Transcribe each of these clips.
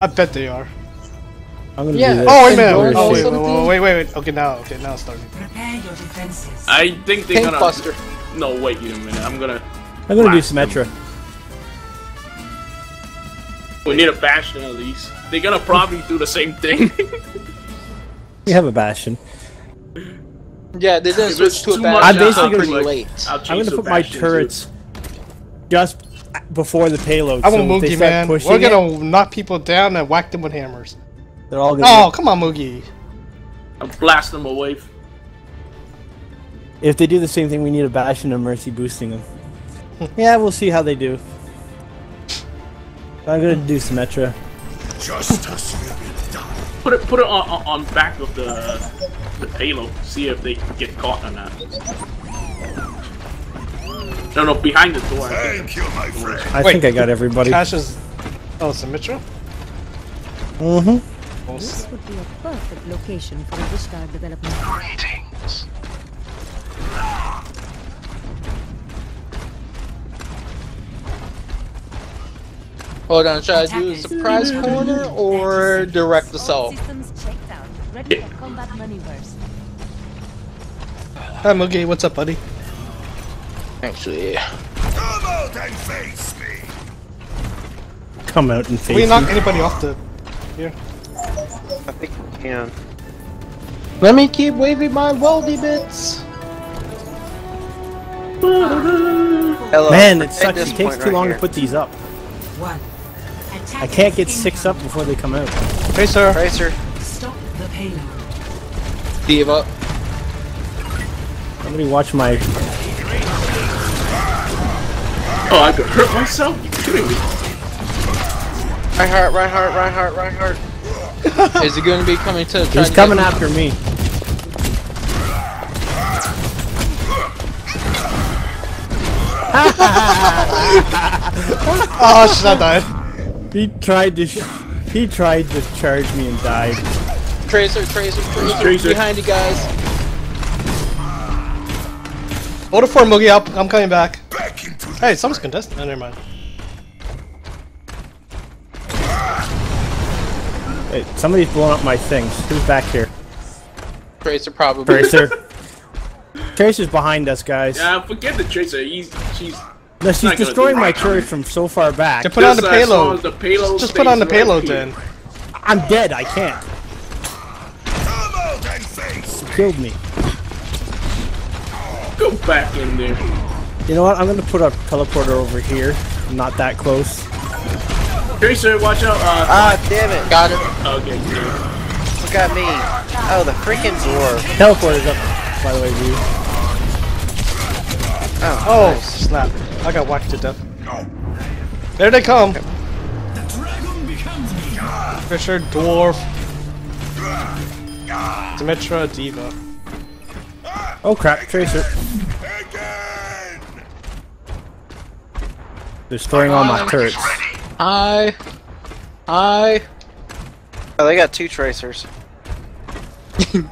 I bet they are. I'm gonna Yeah. do this. Oh wait a minute. Oh wait, wait, wait, wait, wait. Okay, now, okay, now it's starting. Prepare your defenses. I think they're gonna. Buster. No, wait a minute. I'm gonna. I'm gonna do blast them. We need a bastion at least. They're gonna probably do the same thing. We have a Bastion. Yeah, they didn't If switch to a too much, I'm until basically pretty like- late. I'll I'm gonna put my bastion turrets just before the payload. I so want if they Mugi, man. We're it, gonna knock people down and whack them with hammers. they're all Oh, gonna. come on, Mugi. I'll blast them away. If they do the same thing, we need a Bastion and a Mercy boosting them. yeah, we'll see how they do. I'm gonna do Symmetra. Justice will. Put it, put it on, on, on back of the the payload. See if they get caught or not. No, no, behind the door. I think. Thank you, my friend. I Wait, think I got everybody. Kash is. Oh, Symmetra? Mm-hmm. This would be a perfect location for a Vishkar development. Hold on, should I do a surprise corner or direct assault? Systems checked out. Ready for combat maneuvers. Hi, Mugi. What's up, buddy? Actually, Come out and face me. Come out and Can face we knock anybody off the. Here? I think we can. let me keep waving my weldy bits. Hello. Man, it At sucks. It takes too right long here. to put these up. One. Attack I can't get six up before they come out. Hey, sir. Tracer. Stop the payload. D.Va. Somebody watch my. Oh, I could hurt myself. You kidding me? Reinhardt, Reinhardt, Reinhardt, Reinhardt. Is he going to be coming to? try He's and coming after me. Oh, shit, I died. He tried to. He tried to charge me and died. Tracer, Tracer, Tracer, Tracer. behind you guys. Hold it for Mugi. I'll, I'm coming back. Back into the Hey, someone's contesting. Oh, never mind. Hey, somebody's blowing up my things. Who's back here? Tracer probably. Tracer. Tracer's behind us, guys. Yeah, forget the tracer. He's she's. no, she's destroying my it. turret from so far back. To put on the Just as long payload. as The payload Just put on the right payload then. I'm dead. I can't. Come out and face me. Killed me. Go back in there. You know what? I'm gonna put a teleporter over here. Not that close. Tracer, watch out. Uh, Ah, damn it. Got it. okay. good. Look at me. Oh, the freaking dwarf. Teleporter's up, by the way, dude. Oh, Oh, nice. snap. I got whacked to death. There they come. Fisher, Dwarf. Symmetra, D.Va. Oh crap, Tracer. Destroying all my turrets. Hi. Hi. Oh, they got two tracers.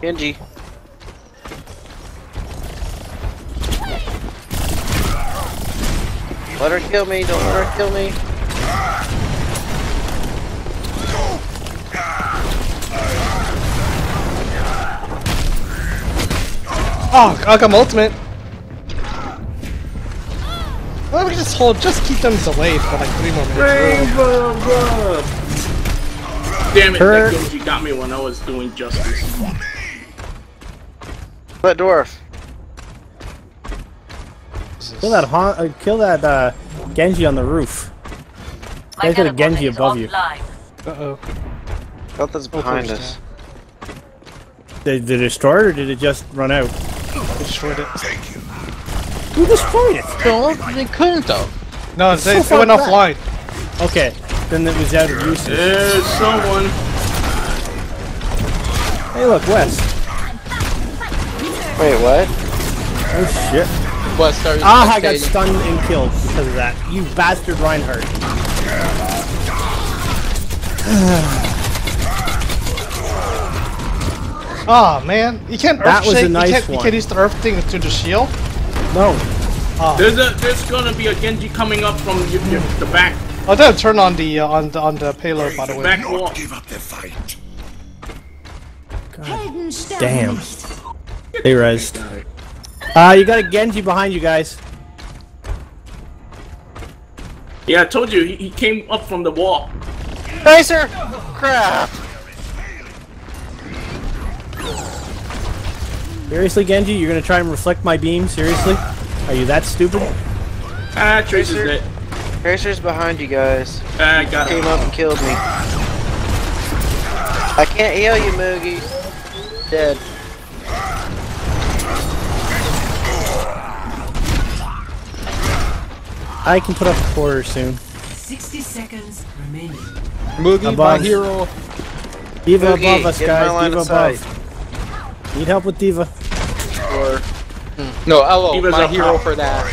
Genji. Let her kill me, don't let her kill me. Oh, I got my ultimate. Why don't we just hold, just keep them delayed for like three more minutes. Rainbow Blood. Damn it, Turret. that Genji got me when I was doing justice. That dwarf. Kill that Han- uh, kill that uh, Genji on the roof. Guys got a Genji above you. Uh-oh. Thought that's behind us. Did, did it destroy it or did it just run out? They destroyed it. Thank you. Who destroyed it? No, they couldn't though. No, they, so they went far offline. Okay, then it was out of use. There's someone. Hey, look, West. Wait, what? Oh shit. What started? Ah, I got stunned and killed because of that. You bastard Reinhardt. Oh man, you can't earth That was a nice you, can't, you can't use the earth thing to the shield. No. There's a there's gonna be a Genji coming up from your, your, the back. Oh, don't turn on the uh, on the on the payload by the way. Back wall. Give up the fight. Damn. They rezzed. Uh, you got a Genji behind you guys. Yeah, I told you, he, he came up from the wall. Tracer! Crap! Seriously, Genji? You're gonna try and reflect my beam? Seriously? Are you that stupid? Ah, Tracer's Tracer? dead. Tracer's behind you guys. Ah, I got Came him. up and killed me. I can't heal you, Mugi. Dead. I can put up a quarter soon. 60 seconds remaining. Mugi, my Above. hero. D.Va Mugi, above us, get in my guys. line D.Va of sight. above. Need help with D.Va. Or hmm. No, hello, He was my up hero for that.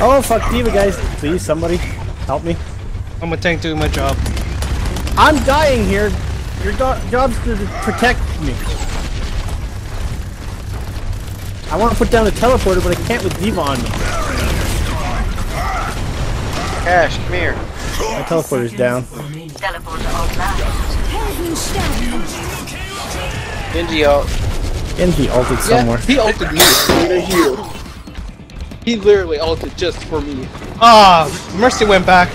Oh, fuck D.Va, guys. Please, somebody. Help me. I'm a tank doing my job. I'm dying here. Your job's to protect me. I want to put down the teleporter, but I can't with D.Va on me. Kash, come here. My teleporter's down. Remaining. Genji ult. Genji ulted somewhere. Yeah, he ulted me. Here. He literally ulted just for me. Ah, Mercy went back.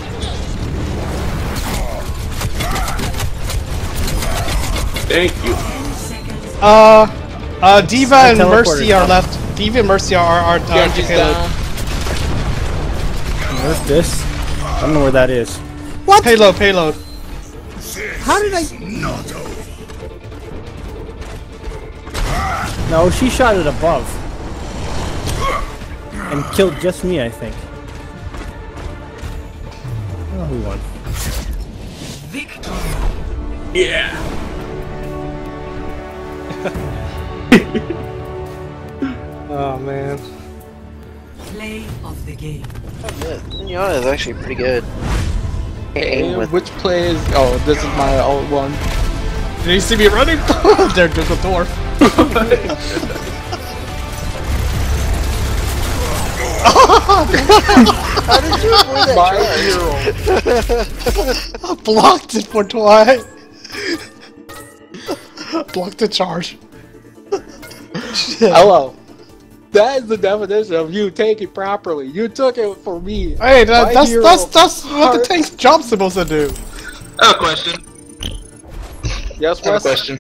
Thank you. Uh, uh, D.Va I and Mercy teleported. are left. D.Va and Mercy are are, are Genji's payload. down. Where's this? I don't know where that is. What? Payload, payload. How did I? No, she shot it above. And killed just me, I think. Oh, who won? Yeah. Oh man. Play of the game. Zenyatta is actually pretty good. Can't aim with which play is? Oh, this is my old one. Did you see me running? there, there's a door. How did you avoid that My charge? hero. Blocked it for twice. Blocked the charge. Hello. That is the definition of you take it properly. You took it for me. Hey, that, that's that's that's what the tank's job's supposed to do. I have a question. Yes, I have a Wes? question.